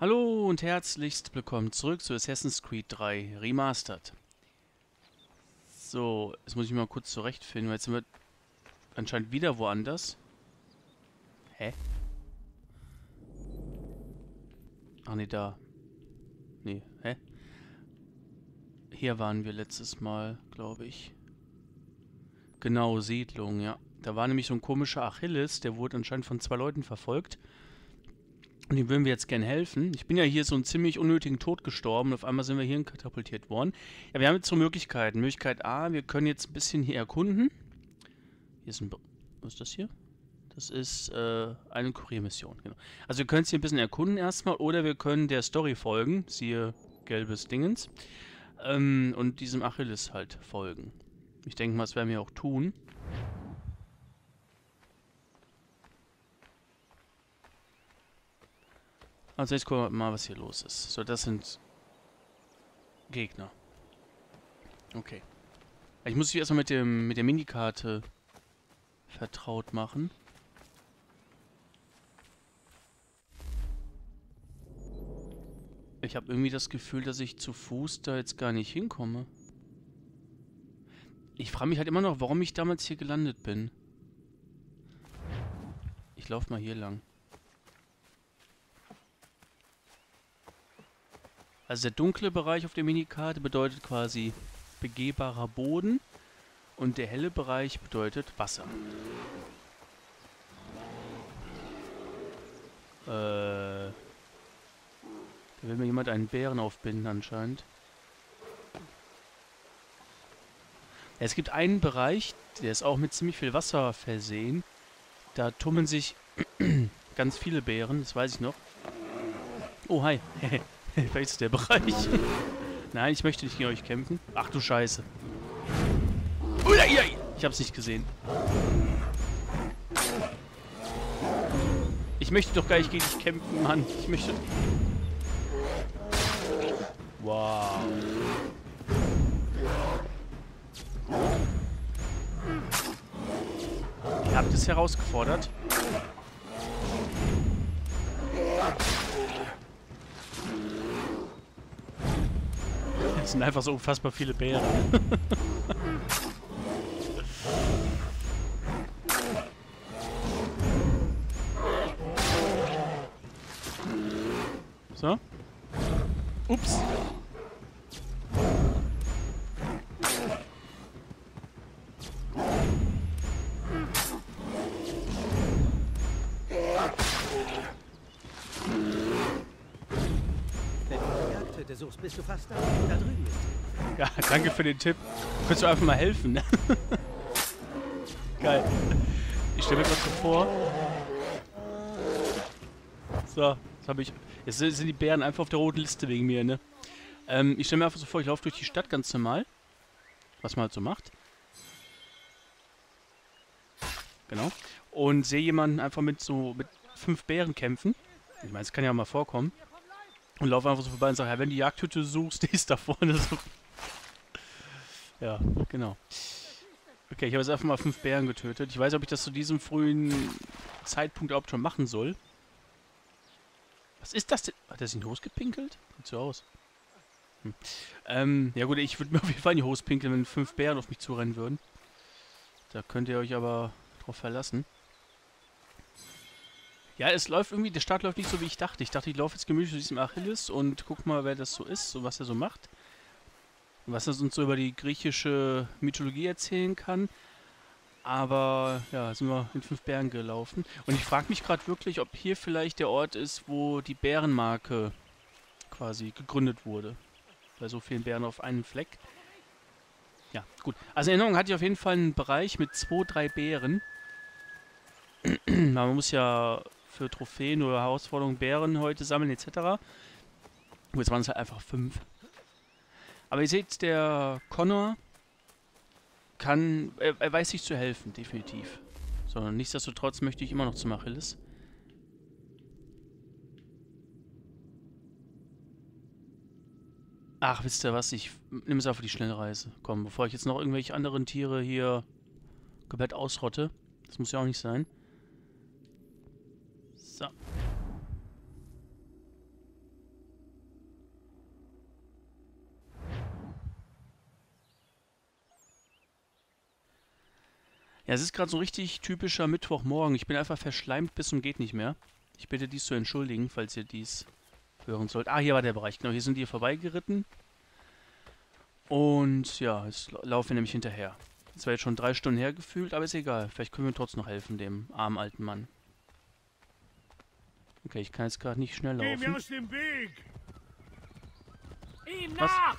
Hallo und herzlichst willkommen zurück zu Assassin's Creed 3 Remastered. So, jetzt muss ich mal kurz zurechtfinden, weil jetzt sind wir anscheinend wieder woanders. Hä? Ach ne, da. Nee, hä? Hier waren wir letztes Mal, glaube ich. Genau, Siedlung, ja. Da war nämlich so ein komischer Achilles, der wurde anscheinend von zwei Leuten verfolgt. Und dem würden wir jetzt gern helfen. Ich bin ja hier so einen ziemlich unnötigen Tod gestorben. Auf einmal sind wir hierhin katapultiert worden. Ja, wir haben jetzt so Möglichkeiten. Möglichkeit A, wir können jetzt ein bisschen hier erkunden. Hier ist ein... Was ist das hier? Das ist äh, eine Kuriermission, genau. Also wir können es hier ein bisschen erkunden erstmal oder wir können der Story folgen. Siehe gelbes Dingens. Ähm, und diesem Achilles halt folgen. Ich denke mal, das werden wir auch tun. Also jetzt gucken wir mal, was hier los ist. So, das sind Gegner. Okay. Ich muss mich erstmal mit, dem, mit der Minikarte vertraut machen. Ich habe irgendwie das Gefühl, dass ich zu Fuß da jetzt gar nicht hinkomme. Ich frage mich halt immer noch, warum ich damals hier gelandet bin. Ich laufe mal hier lang. Also der dunkle Bereich auf der Minikarte bedeutet quasi begehbarer Boden und der helle Bereich bedeutet Wasser. Äh, da will mir jemand einen Bären aufbinden anscheinend. Es gibt einen Bereich, der ist auch mit ziemlich viel Wasser versehen. Da tummeln sich ganz viele Bären, das weiß ich noch. Oh, hi. Vielleicht ist der Bereich. Nein, ich möchte nicht gegen euch kämpfen. Ach du Scheiße. Ich hab's nicht gesehen. Ich möchte doch gar nicht gegen dich kämpfen, Mann. Ich möchte... Wow. Ihr habt es herausgefordert. Es sind einfach so unfassbar viele Bären. danke für den Tipp. Könntest du einfach mal helfen, ne? Geil. Ich stelle mir gerade so vor. So, jetzt habe ich. Jetzt sind die Bären einfach auf der roten Liste wegen mir, ne? Ähm, ich stelle mir einfach so vor, ich laufe durch die Stadt ganz normal. Was man halt so macht. Genau. Und sehe jemanden einfach mit so mit fünf Bären kämpfen. Ich meine, es kann ja mal vorkommen. Und laufe einfach so vorbei und sage, ja, wenn du die Jagdhütte suchst, die ist da vorne. So. Ja, genau. Okay, ich habe jetzt einfach mal fünf Bären getötet. Ich weiß, ob ich das zu diesem frühen Zeitpunkt überhaupt schon machen soll. Was ist das denn? Hat er sich in die Hose gepinkelt? Sieht so aus. Hm. Ähm, ja gut, ich würde mir auf jeden Fall in die Hose pinkeln, wenn fünf Bären auf mich zurennen würden. Da könnt ihr euch aber drauf verlassen. Ja, es läuft irgendwie, der Start läuft nicht so, wie ich dachte. Ich dachte, ich laufe jetzt gemütlich zu diesem Achilles und guck mal, wer das so ist und was er so macht. Was er uns so über die griechische Mythologie erzählen kann. Aber ja, sind wir in fünf Bären gelaufen. Und ich frage mich gerade wirklich, ob hier vielleicht der Ort ist, wo die Bärenmarke quasi gegründet wurde. Bei so vielen Bären auf einem Fleck. Ja, gut. Also in Erinnerung hatte ich auf jeden Fall einen Bereich mit zwei, drei Bären. Man muss ja für Trophäen oder Herausforderungen Bären heute sammeln etc. Jetzt waren es halt einfach fünf. Aber ihr seht, der Connor kann, er, er weiß sich zu helfen, definitiv. So, nichtsdestotrotz möchte ich immer noch zum Achilles. Ach, wisst ihr was? Ich nehme es einfach die Schnellreise. Komm, bevor ich jetzt noch irgendwelche anderen Tiere hier komplett ausrotte. Das muss ja auch nicht sein. So. Ja, es ist gerade so ein richtig typischer Mittwochmorgen. Ich bin einfach verschleimt bis zum geht nicht mehr. Ich bitte dies zu entschuldigen, falls ihr dies hören sollt. Ah, hier war der Bereich. Genau, hier sind die vorbeigeritten. Und ja, jetzt laufen wir nämlich hinterher. Das war jetzt schon drei Stunden her gefühlt, aber ist egal. Vielleicht können wir trotzdem noch helfen, dem armen alten Mann. Okay, ich kann jetzt gerade nicht schnell laufen. Geh mir aus dem Weg! Ihm nach!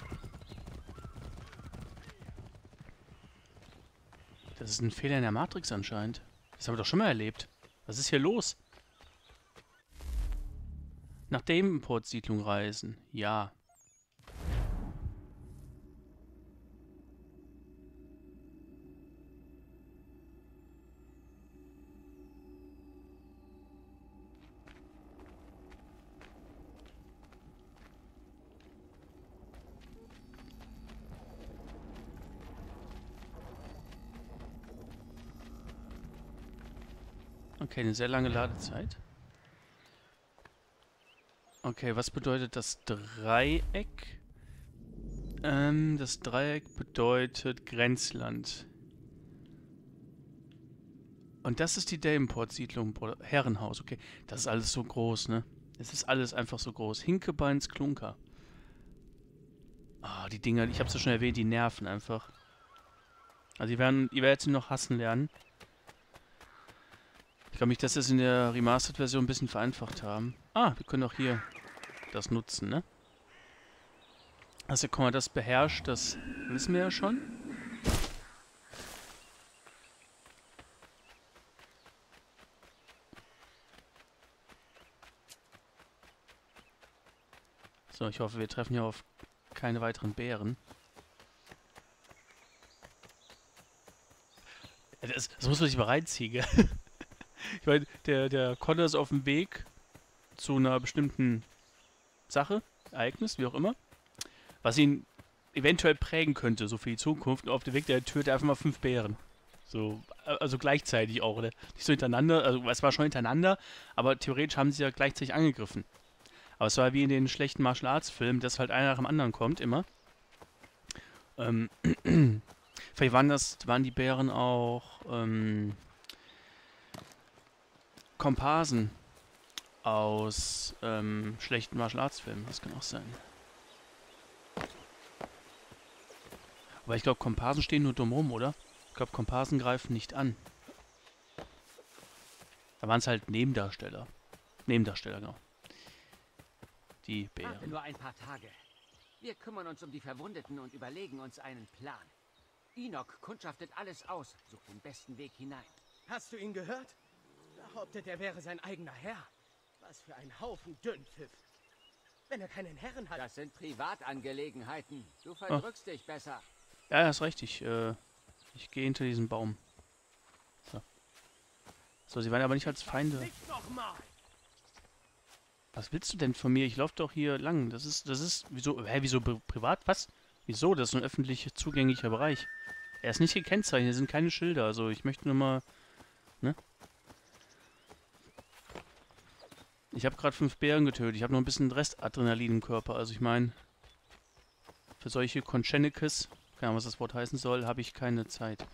Das ist ein Fehler in der Matrix anscheinend. Das haben wir doch schon mal erlebt. Was ist hier los? Nach Davenport-Siedlung reisen. Ja. Okay, eine sehr lange Ladezeit. Okay, was bedeutet das Dreieck? Ähm, das Dreieck bedeutet Grenzland. Und das ist die Davenport-Siedlung, Herrenhaus. Okay, das ist alles so groß, ne? Es ist alles einfach so groß. Hinkebeins Klunker. Ah, oh, die Dinger, ich hab's ja schon erwähnt, die nerven einfach. Also, ihr werdet sie noch hassen lernen. Ich glaube nicht, dass sie es in der Remastered-Version ein bisschen vereinfacht haben. Ah, wir können auch hier das nutzen, ne? Also, guck mal, das beherrscht, das wissen wir ja schon. So, ich hoffe, wir treffen hier auf keine weiteren Bären. Das, das muss man sich mal reinziehen, gell? Ich meine, der, der Connor ist auf dem Weg zu einer bestimmten Sache, Ereignis, wie auch immer, was ihn eventuell prägen könnte, so für die Zukunft. Und auf dem Weg der tötet einfach mal fünf Bären. So, also gleichzeitig auch, oder? Nicht so hintereinander, also es war schon hintereinander, aber theoretisch haben sie ja gleichzeitig angegriffen. Aber es war wie in den schlechten Martial Arts Filmen, dass halt einer nach dem anderen kommt, immer. Ähm, vielleicht waren das, waren die Bären auch, ähm, Komparsen aus ähm, schlechten Martial Arts Filmen. Das kann auch sein. Aber ich glaube, Komparsen stehen nur dumm rum, oder? Ich glaube, Komparsen greifen nicht an. Da waren es halt Nebendarsteller. Nebendarsteller, genau. Die Bären. Warte nur ein paar Tage. Wir kümmern uns um die Verwundeten und überlegen uns einen Plan. Enoch kundschaftet alles aus, sucht den besten Weg hinein. Hast du ihn gehört? Behauptet, er wäre sein eigener Herr. Was für ein Haufen Dünnpfiff. Wenn er keinen Herren hat. Das sind Privatangelegenheiten. Du verdrückst oh. dich besser. Ja, das ist richtig. Äh, ich gehe hinter diesen Baum. So. so, sie waren aber nicht als Feinde. Was willst du denn von mir? Ich laufe doch hier lang. Das ist, das ist, wieso, hä, wieso privat? Was? Wieso? Das ist ein öffentlich zugänglicher Bereich. Er ist nicht gekennzeichnet, hier sind keine Schilder. Also ich möchte nur mal, ne? Ich habe gerade fünf Bären getötet. Ich habe noch ein bisschen Restadrenalin im Körper. Also ich meine, für solche Conchenicus, keine Ahnung, was das Wort heißen soll, habe ich keine Zeit.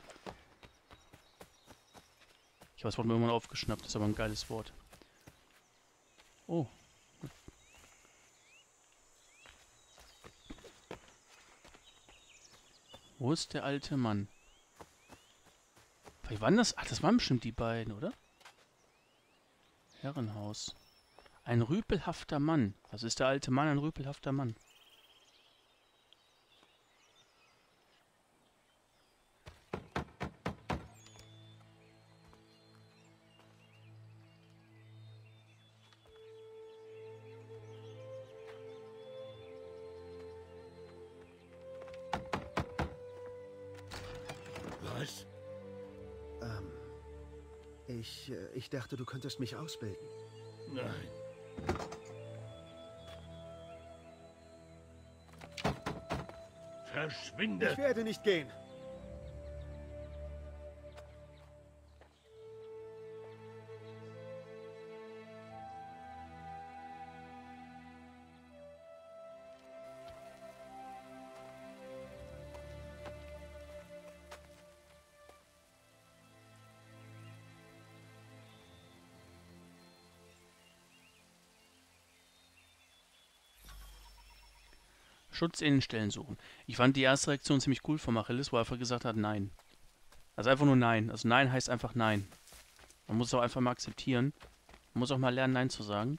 Ich habe das Wort mir irgendwann aufgeschnappt. Das ist aber ein geiles Wort. Oh. Wo ist der alte Mann? Vielleicht waren das... Ach, das waren bestimmt die beiden, oder? Herrenhaus. Ein rüpelhafter Mann. Was ist der alte Mann, ein rüpelhafter Mann? Was? Ähm, ich, äh, ich dachte, du könntest mich ausbilden. Nein. Verschwinde! Ich werde nicht gehen. Schutz in den Stellen suchen. Ich fand die erste Reaktion ziemlich cool von Achilles, wo er einfach gesagt hat, nein. Also einfach nur nein. Also nein heißt einfach nein. Man muss es auch einfach mal akzeptieren. Man muss auch mal lernen, nein zu sagen.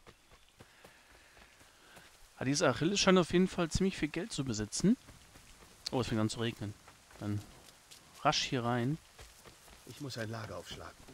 Aber dieser Achilles scheint auf jeden Fall ziemlich viel Geld zu besitzen. Oh, es fängt an zu regnen. Dann rasch hier rein. Ich muss ein Lager aufschlagen.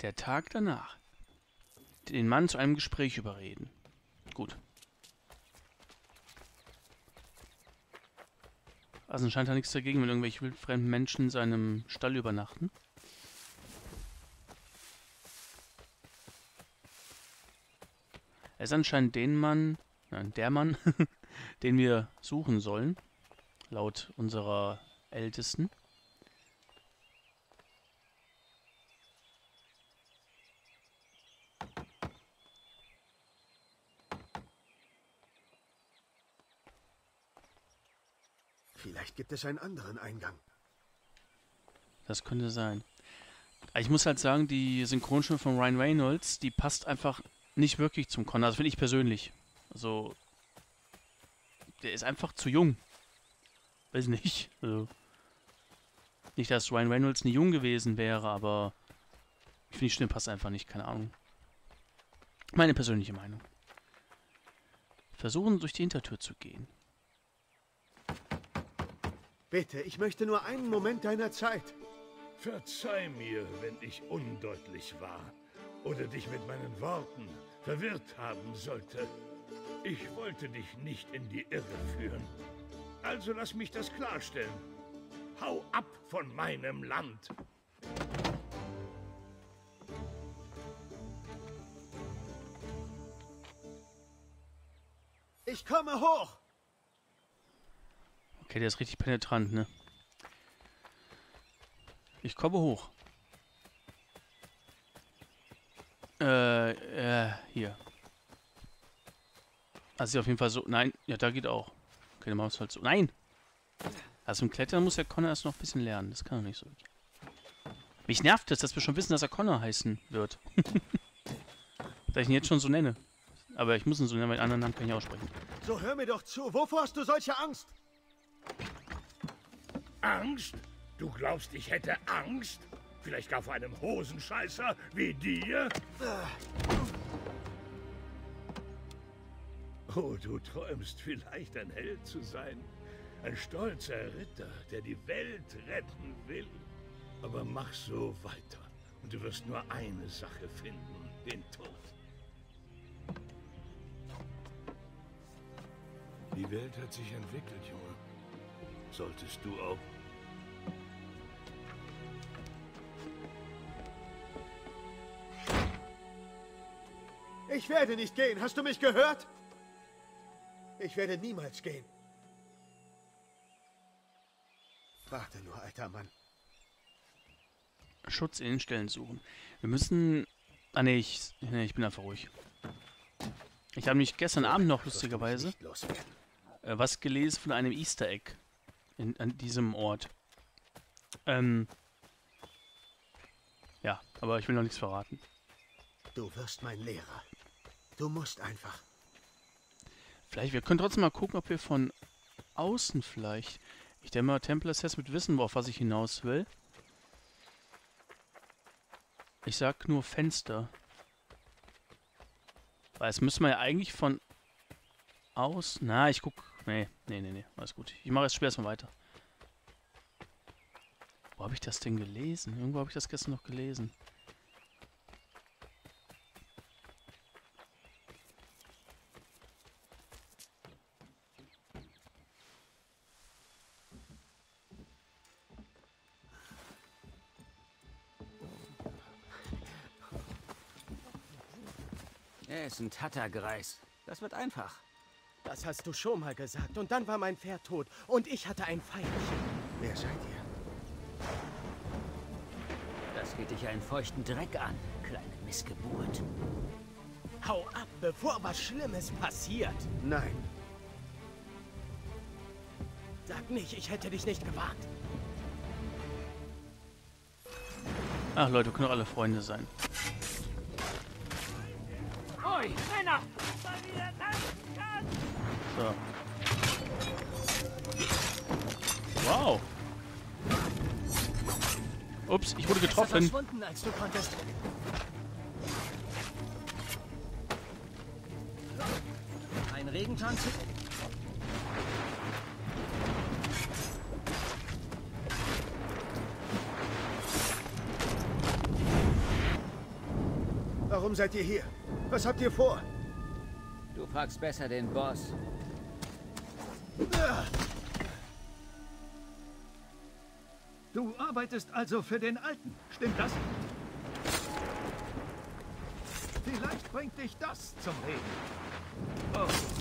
Der Tag danach. Den Mann zu einem Gespräch überreden. Gut. Also anscheinend hat er nichts dagegen, wenn irgendwelche wildfremden Menschen in seinem Stall übernachten. Er ist anscheinend den Mann, nein, der Mann, den wir suchen sollen, laut unserer Ältesten. Vielleicht gibt es einen anderen Eingang. Das könnte sein. Ich muss halt sagen, die Synchronstimme von Ryan Reynolds, die passt einfach nicht wirklich zum Connor. Das finde ich persönlich. Also, der ist einfach zu jung. Weiß nicht. Also, nicht, dass Ryan Reynolds nie jung gewesen wäre, aber ich finde die Stimme passt einfach nicht. Keine Ahnung. Meine persönliche Meinung. Versuchen, durch die Hintertür zu gehen. Bitte, ich möchte nur einen Moment deiner Zeit. Verzeih mir, wenn ich undeutlich war oder dich mit meinen Worten verwirrt haben sollte. Ich wollte dich nicht in die Irre führen. Also lass mich das klarstellen. Hau ab von meinem Land. Ich komme hoch. Okay, der ist richtig penetrant, ne? Ich komme hoch. Äh, äh, hier. Also auf jeden Fall so. Nein, ja, da geht auch. Okay, dann machen wir es halt so. Nein! Also im Klettern muss der Connor erst noch ein bisschen lernen. Das kann doch nicht so. Mich nervt es, dass wir schon wissen, dass er Connor heißen wird. dass ich ihn jetzt schon so nenne. Aber ich muss ihn so nennen, weil den anderen Namen kann ich aussprechen. So hör mir doch zu. Wovor hast du solche Angst? Angst? Du glaubst, ich hätte Angst? Vielleicht gar vor einem Hosenscheißer wie dir? Oh, du träumst vielleicht ein Held zu sein. Ein stolzer Ritter, der die Welt retten will. Aber mach so weiter. Und du wirst nur eine Sache finden. Den Tod. Die Welt hat sich entwickelt, Junge. Solltest du auch Ich werde nicht gehen. Hast du mich gehört? Ich werde niemals gehen. Warte nur, alter Mann. Schutz in den Stellen suchen. Wir müssen... Ah ne, ich, nee, ich bin einfach ruhig. Ich habe mich gestern Abend noch lustigerweise äh, was gelesen von einem Easter Egg in, an diesem Ort. Ähm, ja, aber ich will noch nichts verraten. Du wirst mein Lehrer. Du musst einfach. Vielleicht, wir können trotzdem mal gucken, ob wir von außen vielleicht... Ich denke mal, Templars Test mit wissen, auf was ich hinaus will. Ich sag nur Fenster. Weil es müssen wir ja eigentlich von aus... Na, ich guck... Nee, nee, nee, nee. Alles gut. Ich mache jetzt später erstmal weiter. Wo habe ich das denn gelesen? Irgendwo habe ich das gestern noch gelesen. Er ist ein Tattergreis. Das wird einfach. Das hast du schon mal gesagt. Und dann war mein Pferd tot. Und ich hatte ein Feindchen. Wer seid ihr? Das geht dich einen feuchten Dreck an, kleine Missgeburt. Hau ab, bevor was Schlimmes passiert. Nein. Sag nicht, ich hätte dich nicht gewagt. Ach Leute, können doch alle Freunde sein. Oi, Männer! So. Wow. Ups, ich wurde getroffen. verschwunden, als du konntest. Ein Regentanz? Warum seid ihr hier? Was habt ihr vor? Du fragst besser den Boss. Du arbeitest also für den Alten, stimmt das? Vielleicht bringt dich das zum Reden. Oh.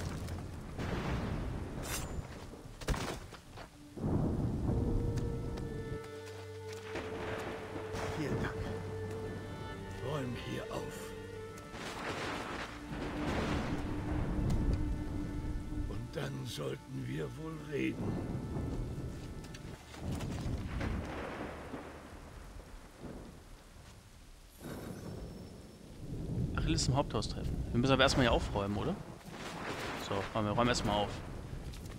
Wohl reden. Achilles im Haupthaus treffen. Wir müssen aber erstmal hier aufräumen, oder? So, wir räumen erstmal auf.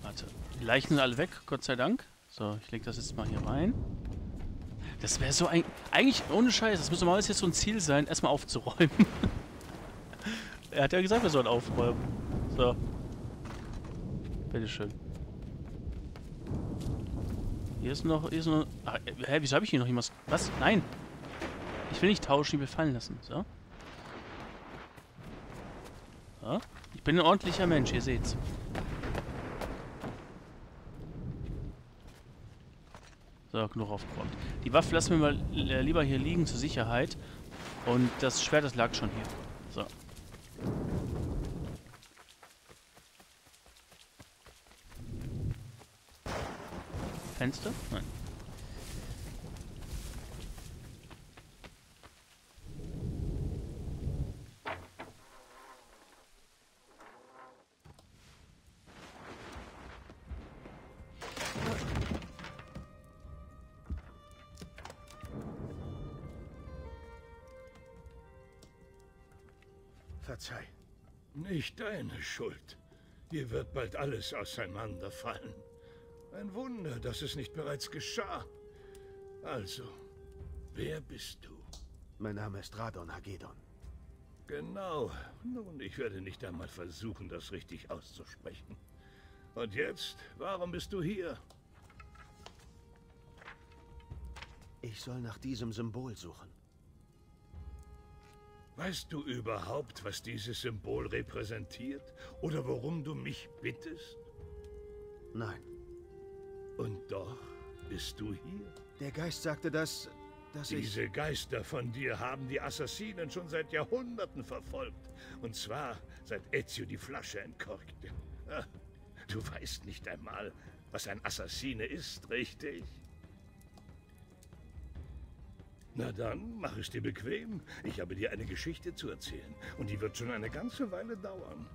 Warte. Die Leichen sind alle weg, Gott sei Dank. So, ich lege das jetzt mal hier rein. Das wäre so ein... Eigentlich, ohne Scheiß, das müsste mal jetzt so ein Ziel sein, erstmal aufzuräumen. er hat ja gesagt, wir sollen aufräumen. So. Bitteschön. Hier ist noch... Hier ist noch... Ach, hä, wieso habe ich hier noch jemand... Was? Nein! Ich will nicht tauschen, ich will fallen lassen. So. So. Ich bin ein ordentlicher Mensch, ihr seht's. So, genug aufgeräumt. Die Waffe lassen wir mal äh, lieber hier liegen zur Sicherheit. Und das Schwert, das lag schon hier. So. Fenster? Nein. Verzeih. Nicht deine Schuld. Hier wird bald alles auseinanderfallen. Ein Wunder, dass es nicht bereits geschah. Also, wer bist du? Mein Name ist Radon Hagedon. Genau. Nun, ich werde nicht einmal versuchen, das richtig auszusprechen. Und jetzt, warum bist du hier? Ich soll nach diesem Symbol suchen. Weißt du überhaupt, was dieses Symbol repräsentiert? Oder worum du mich bittest? Nein. Und doch bist du hier. Der Geist sagte, dass... dass ich... Diese Geister von dir haben die Assassinen schon seit Jahrhunderten verfolgt. Und zwar seit Ezio die Flasche entkorkte. Ah, Du weißt nicht einmal, was ein Assassine ist, richtig? Na dann, mach es dir bequem. Ich habe dir eine Geschichte zu erzählen. Und die wird schon eine ganze Weile dauern.